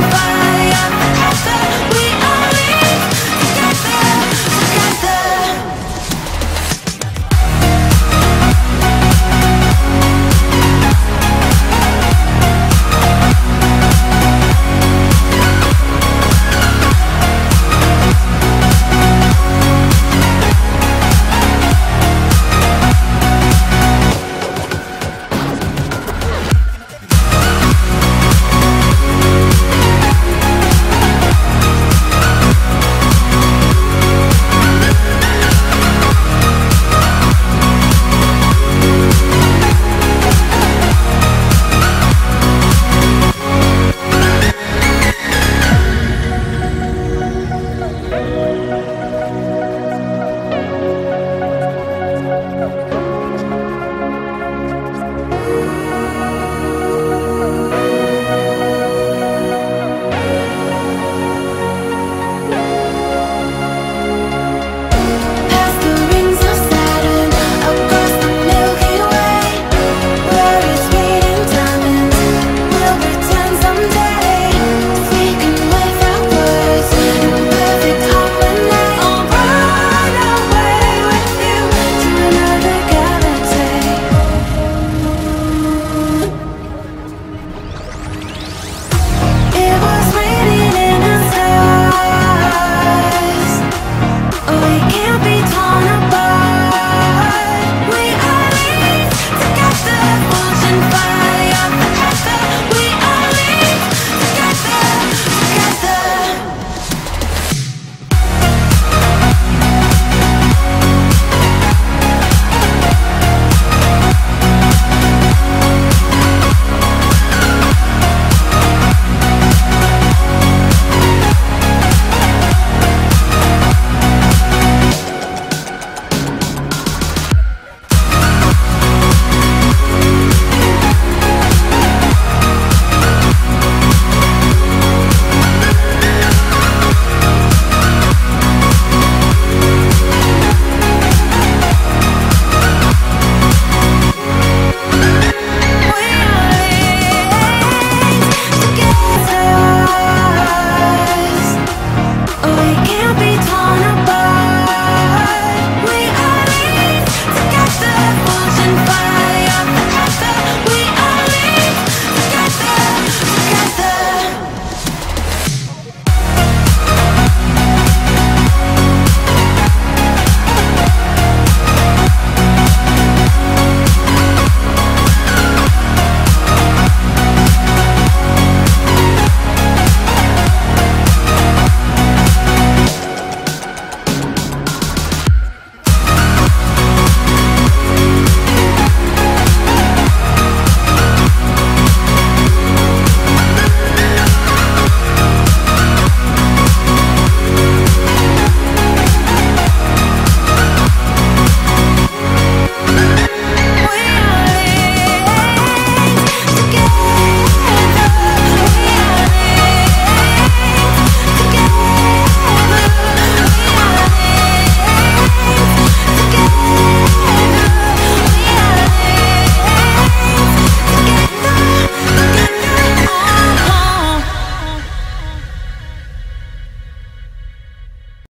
Bye. Bye. find